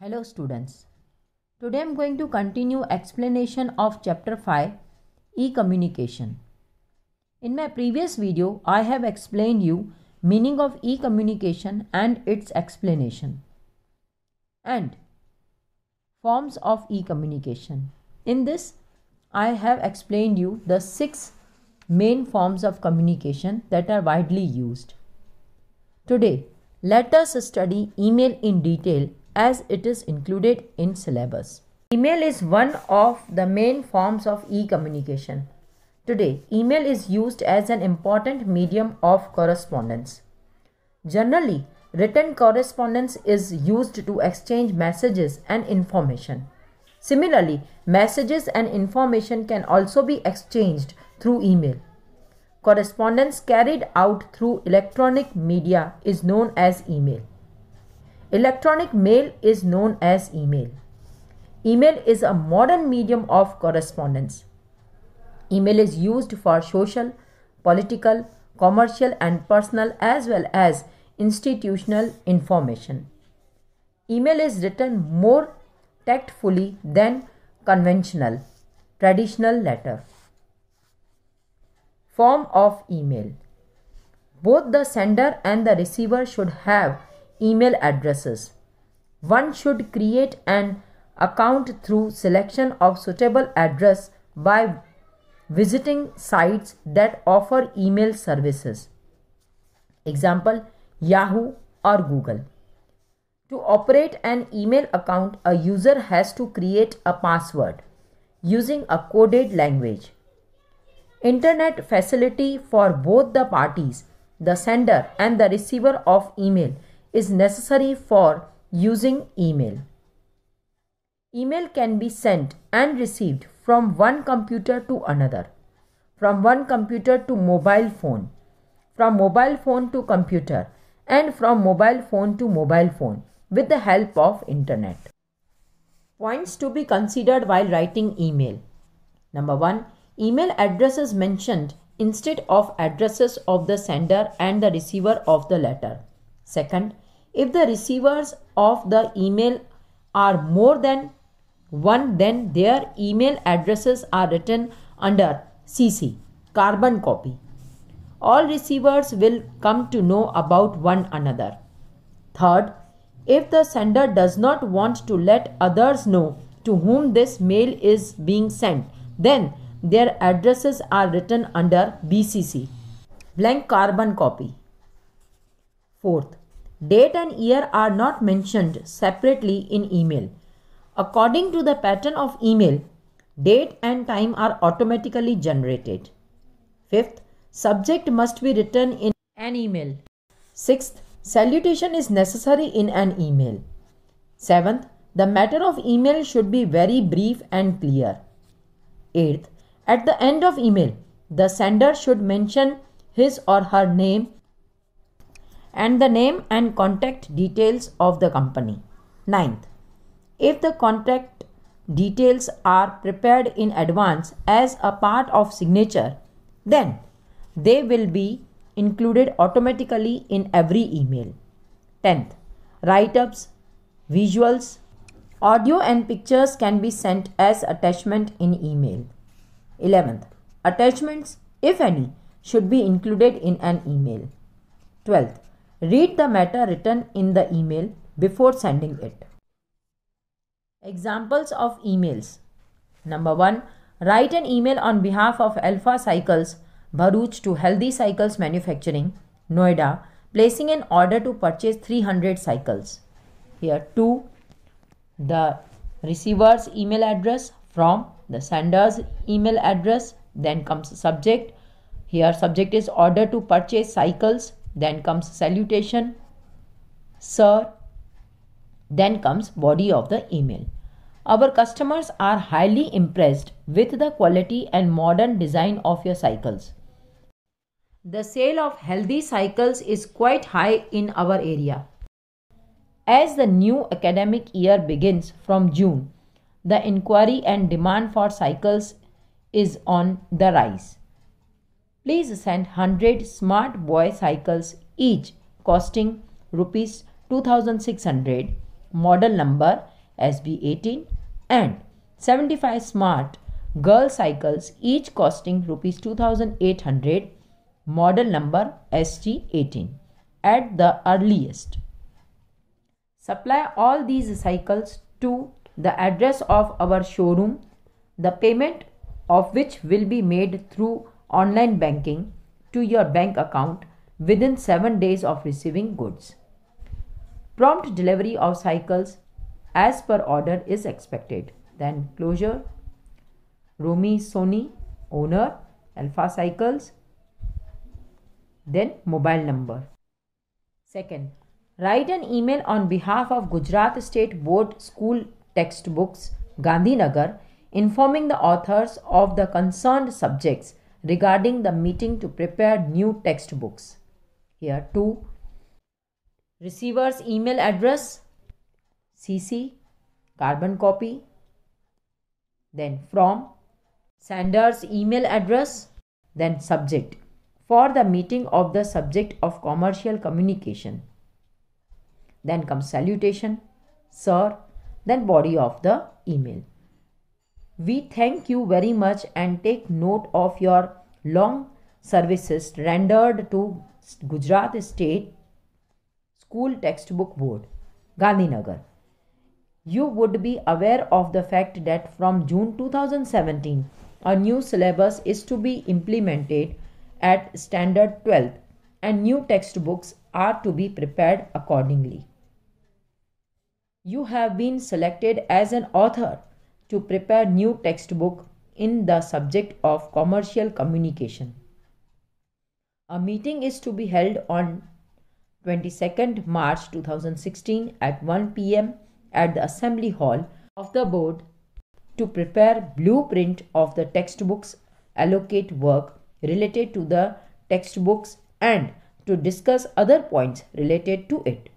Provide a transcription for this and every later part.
Hello students. Today I am going to continue explanation of chapter 5 e-communication. In my previous video I have explained you meaning of e-communication and its explanation and forms of e-communication. In this I have explained you the six main forms of communication that are widely used. Today let us study email in detail as it is included in syllabus. Email is one of the main forms of e-communication. Today, email is used as an important medium of correspondence. Generally, written correspondence is used to exchange messages and information. Similarly, messages and information can also be exchanged through email. Correspondence carried out through electronic media is known as email. Electronic mail is known as email. Email is a modern medium of correspondence. Email is used for social, political, commercial, and personal as well as institutional information. Email is written more tactfully than conventional, traditional letter. Form of email Both the sender and the receiver should have email addresses. One should create an account through selection of suitable address by visiting sites that offer email services. Example Yahoo or Google. To operate an email account, a user has to create a password using a coded language. Internet facility for both the parties, the sender and the receiver of email is necessary for using email. Email can be sent and received from one computer to another, from one computer to mobile phone, from mobile phone to computer, and from mobile phone to mobile phone with the help of internet. Points to be considered while writing email. Number 1. Email addresses mentioned instead of addresses of the sender and the receiver of the letter. Second, if the receivers of the email are more than one, then their email addresses are written under CC, carbon copy. All receivers will come to know about one another. Third, if the sender does not want to let others know to whom this mail is being sent, then their addresses are written under BCC, blank carbon copy. Fourth, Date and year are not mentioned separately in email. According to the pattern of email, date and time are automatically generated. Fifth, subject must be written in an email. Sixth, salutation is necessary in an email. Seventh, the matter of email should be very brief and clear. Eighth, at the end of email, the sender should mention his or her name and the name and contact details of the company. Ninth, if the contact details are prepared in advance as a part of signature, then they will be included automatically in every email. 10th, write ups, visuals, audio, and pictures can be sent as attachment in email. 11th, attachments, if any, should be included in an email. 12th, Read the matter written in the email before sending it. Examples of emails. Number 1. Write an email on behalf of Alpha Cycles, Bharuch to Healthy Cycles Manufacturing, Noida, placing an order to purchase 300 cycles. Here 2. The receiver's email address from the sender's email address. Then comes subject. Here subject is order to purchase cycles then comes salutation, sir, then comes body of the email. Our customers are highly impressed with the quality and modern design of your cycles. The sale of healthy cycles is quite high in our area. As the new academic year begins from June, the inquiry and demand for cycles is on the rise. Please send 100 smart boy cycles each costing rupees 2600 model number SB18 and 75 smart girl cycles each costing rupees 2800 model number SG18 at the earliest. Supply all these cycles to the address of our showroom, the payment of which will be made through online banking to your bank account within 7 days of receiving goods. Prompt delivery of cycles as per order is expected. Then closure Romi Soni owner Alpha Cycles then mobile number. Second, write an email on behalf of Gujarat State Board School Textbooks Gandhinagar informing the authors of the concerned subjects regarding the meeting to prepare new textbooks. Here, two receiver's email address, CC, carbon copy, then from, sender's email address, then subject for the meeting of the subject of commercial communication. Then comes salutation, sir, then body of the email. We thank you very much and take note of your long services rendered to Gujarat State School Textbook Board, Gandhinagar. You would be aware of the fact that from June 2017, a new syllabus is to be implemented at Standard 12 and new textbooks are to be prepared accordingly. You have been selected as an author to prepare new textbook in the subject of commercial communication. A meeting is to be held on 22nd March 2016 at 1 pm at the Assembly Hall of the board to prepare blueprint of the textbooks, allocate work related to the textbooks and to discuss other points related to it.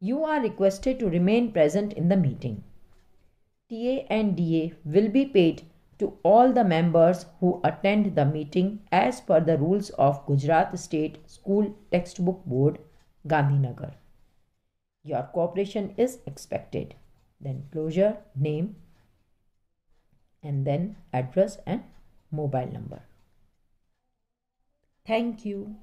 You are requested to remain present in the meeting. TA and DA will be paid to all the members who attend the meeting as per the rules of Gujarat State School Textbook Board, Gandhinagar. Your cooperation is expected. Then closure, name, and then address and mobile number. Thank you.